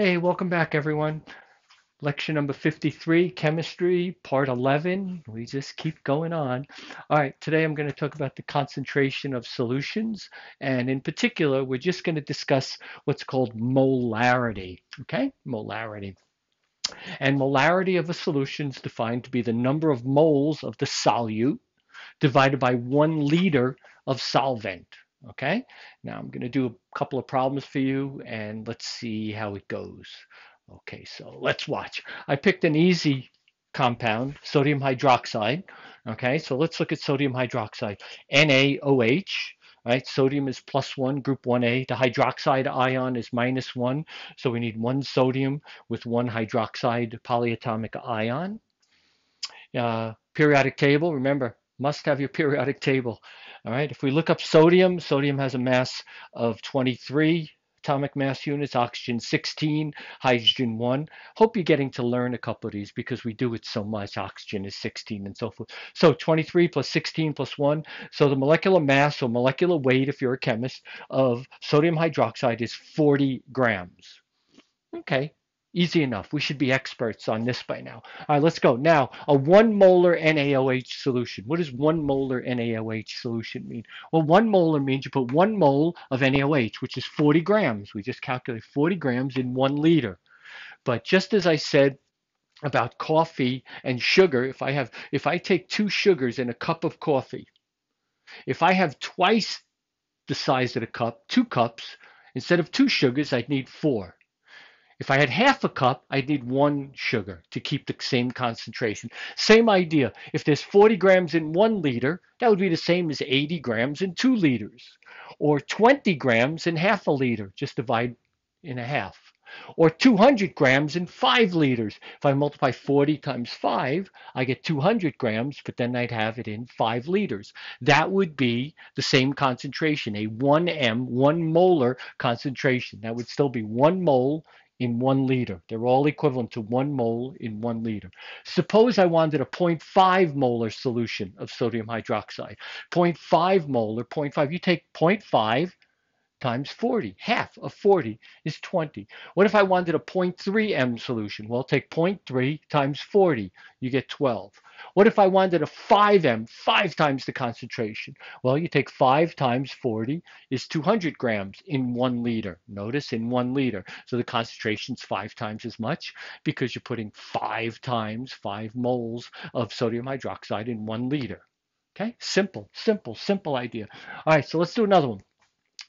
Hey, welcome back, everyone. Lecture number 53, Chemistry, Part 11. We just keep going on. All right, today I'm going to talk about the concentration of solutions. And in particular, we're just going to discuss what's called molarity. Okay, molarity. And molarity of a solution is defined to be the number of moles of the solute divided by one liter of solvent. Okay, now I'm going to do a couple of problems for you and let's see how it goes. Okay, so let's watch. I picked an easy compound, sodium hydroxide. Okay, so let's look at sodium hydroxide. NaOH, right? Sodium is plus one, group 1A. The hydroxide ion is minus one, so we need one sodium with one hydroxide polyatomic ion. Uh, periodic table, remember, must have your periodic table. All right, if we look up sodium, sodium has a mass of 23 atomic mass units, oxygen 16, hydrogen 1. Hope you're getting to learn a couple of these because we do it so much. Oxygen is 16 and so forth. So 23 plus 16 plus 1. So the molecular mass or molecular weight, if you're a chemist, of sodium hydroxide is 40 grams. Okay, Easy enough. We should be experts on this by now. All right, let's go. Now, a one molar NaOH solution. What does one molar NaOH solution mean? Well, one molar means you put one mole of NaOH, which is 40 grams. We just calculate 40 grams in one liter. But just as I said about coffee and sugar, if I have if I take two sugars in a cup of coffee, if I have twice the size of the cup, two cups, instead of two sugars, I'd need four. If I had half a cup, I'd need one sugar to keep the same concentration. Same idea. If there's 40 grams in one liter, that would be the same as 80 grams in two liters. Or 20 grams in half a liter, just divide in a half. Or 200 grams in 5 liters. If I multiply 40 times 5, I get 200 grams, but then I'd have it in 5 liters. That would be the same concentration, a 1m, 1 molar concentration. That would still be 1 mole in one liter. They're all equivalent to one mole in one liter. Suppose I wanted a 0.5 molar solution of sodium hydroxide. 0.5 molar, 0.5, you take 0.5 times 40. Half of 40 is 20. What if I wanted a 0.3 M solution? Well, take 0.3 times 40. You get 12. What if I wanted a 5M, five times the concentration? Well, you take 5 times 40 is 200 grams in one liter. Notice in one liter. So the concentration is five times as much because you're putting five times 5 moles of sodium hydroxide in one liter. Okay, simple, simple, simple idea. All right, so let's do another one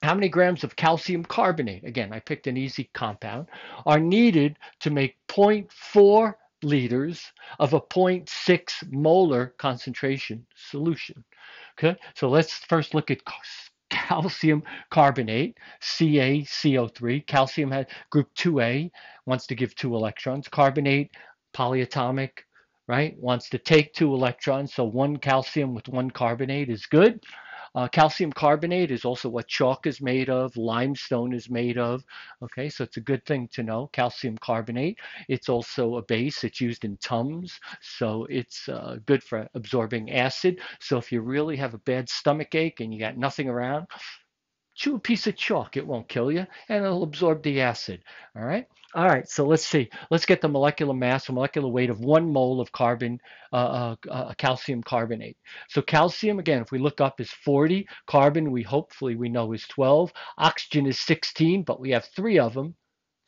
how many grams of calcium carbonate, again, I picked an easy compound, are needed to make 0.4 liters of a 0.6 molar concentration solution. Okay, so let's first look at calcium carbonate, CaCO3. Calcium has group 2A, wants to give two electrons. Carbonate, polyatomic, right, wants to take two electrons. So one calcium with one carbonate is good. Uh, calcium carbonate is also what chalk is made of, limestone is made of. Okay, so it's a good thing to know. Calcium carbonate. It's also a base. It's used in Tums, so it's uh, good for absorbing acid. So if you really have a bad stomach ache and you got nothing around, chew a piece of chalk. It won't kill you, and it'll absorb the acid. All right. All right, so let's see. Let's get the molecular mass or molecular weight of one mole of carbon, uh, uh, uh, calcium carbonate. So calcium, again, if we look up, is 40. Carbon, we hopefully we know is 12. Oxygen is 16, but we have three of them.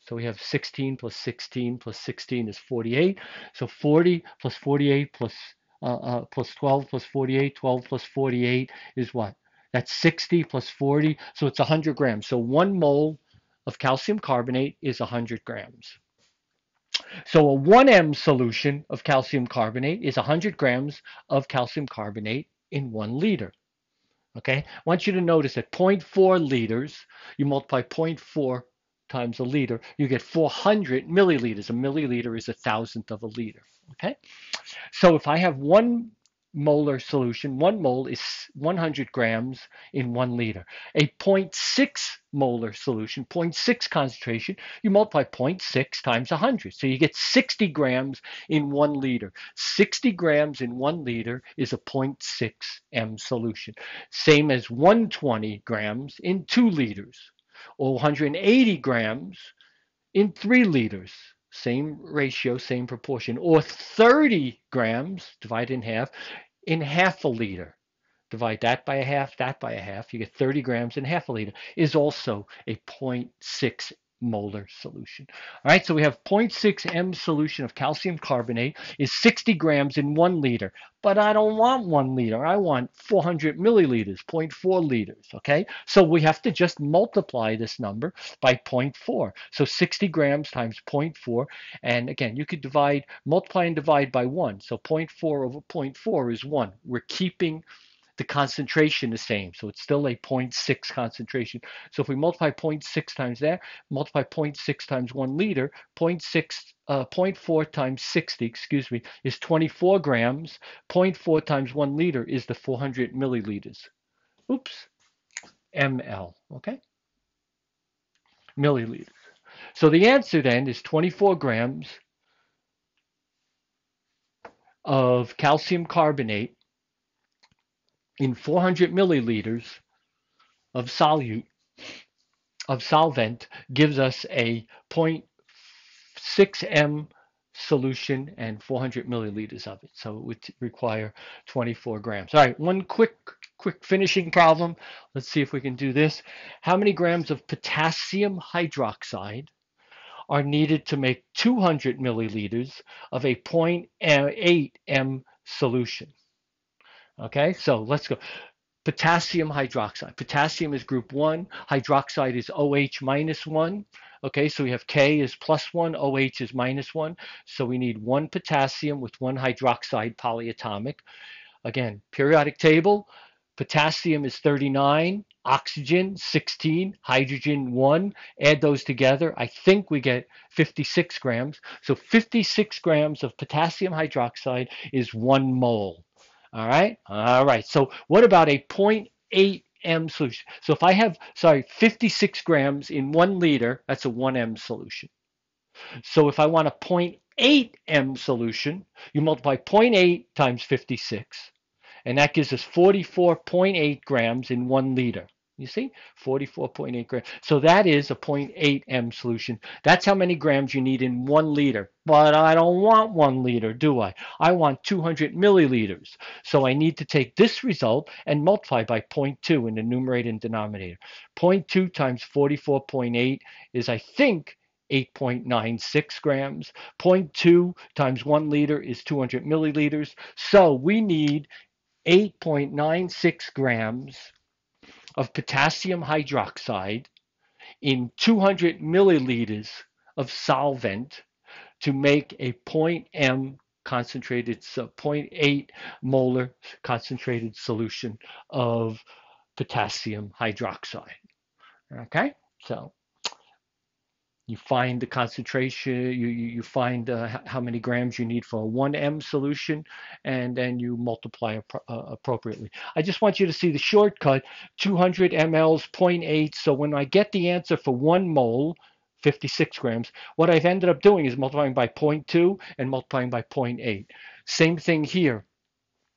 So we have 16 plus 16 plus 16 is 48. So 40 plus 48 plus, uh, uh, plus 12 plus 48, 12 plus 48 is what? That's 60 plus 40, so it's 100 grams. So one mole of calcium carbonate is 100 grams. So a 1M solution of calcium carbonate is 100 grams of calcium carbonate in one liter. Okay, I want you to notice that 0.4 liters, you multiply 0.4 times a liter, you get 400 milliliters. A milliliter is a thousandth of a liter. Okay, so if I have one molar solution, one mole is 100 grams in one liter. A 0.6 molar solution, 0.6 concentration, you multiply 0.6 times 100. So you get 60 grams in one liter. 60 grams in one liter is a 0.6 M solution. Same as 120 grams in two liters, or 180 grams in 3 liters. Same ratio, same proportion. Or 30 grams, divided in half, in half a liter. Divide that by a half, that by a half. You get 30 grams in half a liter. Is also a 0.6 molar solution. All right, so we have 0.6 m solution of calcium carbonate is 60 grams in one liter, but I don't want one liter. I want 400 milliliters, 0.4 liters, okay? So we have to just multiply this number by 0.4. So 60 grams times 0.4, and again, you could divide, multiply and divide by one. So 0.4 over 0.4 is one. We're keeping the concentration the same. So it's still a 0.6 concentration. So if we multiply 0.6 times that, multiply 0.6 times 1 liter, 0.6, uh, 0.4 times 60, excuse me, is 24 grams. 0.4 times 1 liter is the 400 milliliters. Oops, ml, okay? Milliliters. So the answer then is 24 grams of calcium carbonate in 400 milliliters of solute of solvent gives us a 0.6 m solution and 400 milliliters of it. So it would require 24 grams. All right, one quick quick finishing problem. Let's see if we can do this. How many grams of potassium hydroxide are needed to make 200 milliliters of a 0.8 m solution? Okay, so let's go. Potassium hydroxide. Potassium is group one. Hydroxide is OH minus one. Okay, so we have K is plus one, OH is minus one. So we need one potassium with one hydroxide polyatomic. Again, periodic table. Potassium is 39, oxygen 16, hydrogen 1. Add those together. I think we get 56 grams. So 56 grams of potassium hydroxide is one mole. All right. All right. So what about a 0.8 m solution? So if I have, sorry, 56 grams in one liter, that's a 1 m solution. So if I want a 0.8 m solution, you multiply 0.8 times 56, and that gives us 44.8 grams in one liter. You see, 44.8 grams. So that is a 0.8 m solution. That's how many grams you need in one liter. But I don't want one liter, do I? I want 200 milliliters. So I need to take this result and multiply by 0.2 in the numerator and denominator. 0.2 times 44.8 is, I think, 8.96 grams. 0.2 times 1 liter is 200 milliliters. So we need 8.96 grams of potassium hydroxide in 200 milliliters of solvent to make a 0.m concentrated, so 0.8 molar concentrated solution of potassium hydroxide. Okay, so you find the concentration, you, you find uh, how many grams you need for a 1M solution, and then you multiply uh, appropriately. I just want you to see the shortcut, 200 mLs, 0.8. So when I get the answer for one mole, 56 grams, what I've ended up doing is multiplying by 0.2 and multiplying by 0.8. Same thing here.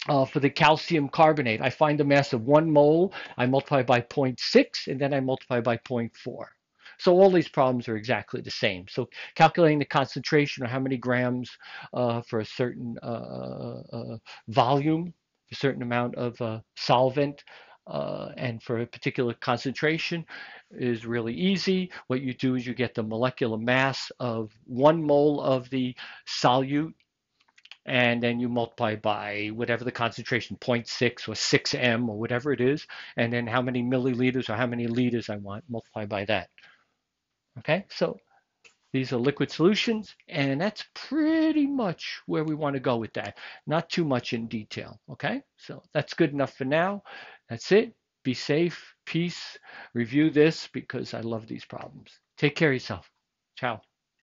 Uh, for the calcium carbonate, I find the mass of one mole, I multiply by 0.6, and then I multiply by 0.4. So all these problems are exactly the same. So calculating the concentration or how many grams uh, for a certain uh, uh, uh volume, a certain amount of uh, solvent, uh, and for a particular concentration is really easy. What you do is you get the molecular mass of one mole of the solute and then you multiply by whatever the concentration 0.6 or 6m or whatever it is and then how many milliliters or how many liters I want multiply by that Okay, so these are liquid solutions, and that's pretty much where we want to go with that. Not too much in detail, okay? So that's good enough for now. That's it. Be safe, peace. Review this because I love these problems. Take care of yourself. Ciao.